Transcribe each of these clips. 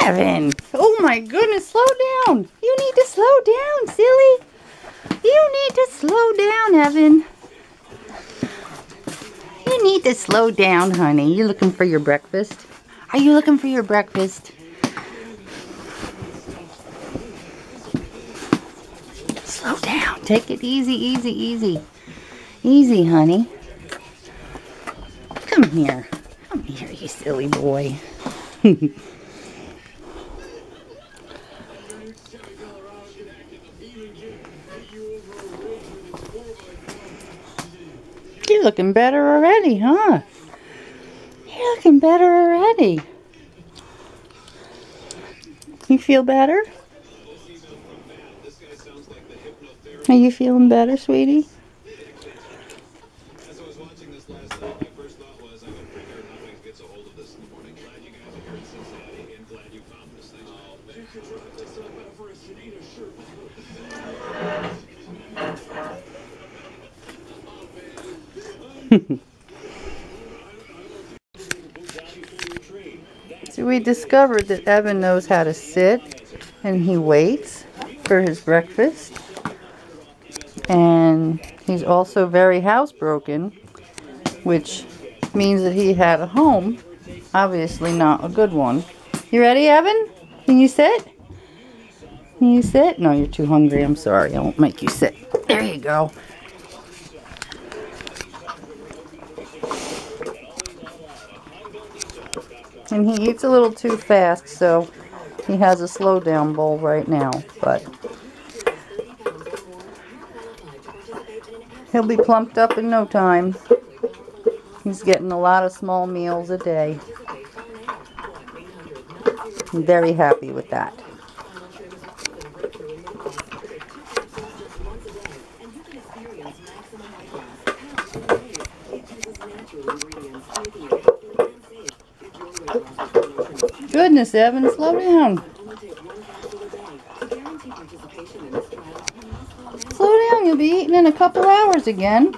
Evan. Oh my goodness, slow down. You need to slow down, silly. You need to slow down, Evan. You need to slow down, honey. You looking for your breakfast? Are you looking for your breakfast? Slow down. Take it easy, easy, easy. Easy, honey. Come here. Come here, you silly boy. You're looking better already, huh? You're looking better already. You feel better? Are you feeling better, sweetie? So we discovered that Evan knows how to sit and he waits for his breakfast. And he's also very housebroken, which means that he had a home. Obviously not a good one. You ready, Evan? Can you sit? Can you sit? No, you're too hungry. I'm sorry. I won't make you sit. There you go. And he eats a little too fast, so he has a slow down bowl right now. But he'll be plumped up in no time. He's getting a lot of small meals a day. I'm very happy with that. Goodness, Evan, slow down. Slow down, you'll be eating in a couple hours again.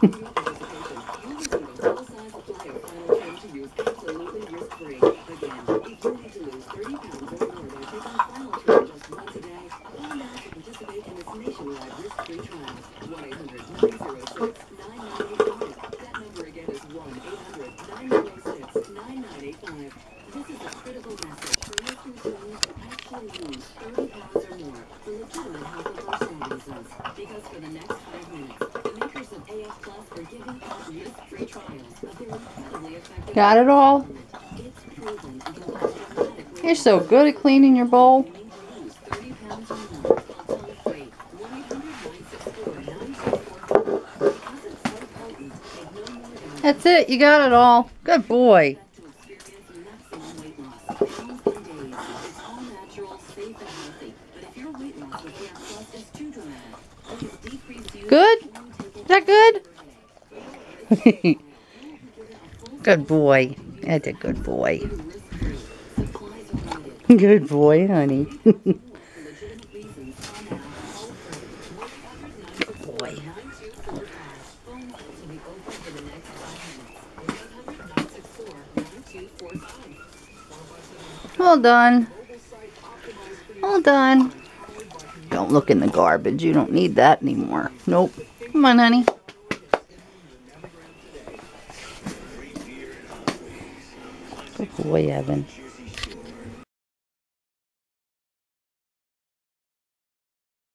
Because for the next five minutes, the makers of AF Plus are giving out risk-free trials of their incredibly effective Got it all? You're so good at cleaning your bowl. weight lose 30 pounds or more. I'll tell you wait. 1-800-964-9644. Because it's so potent, take no more than That's it, you got it all. Good boy. Good? Is that good? good boy. That's a good boy. Good boy, honey. Good boy. 9245. Phone lines will be open for the next five minutes. 1-800-964-9245. All done. All done. Don't look in the garbage. You don't need that anymore. Nope. Come on, honey. Good boy, Evan.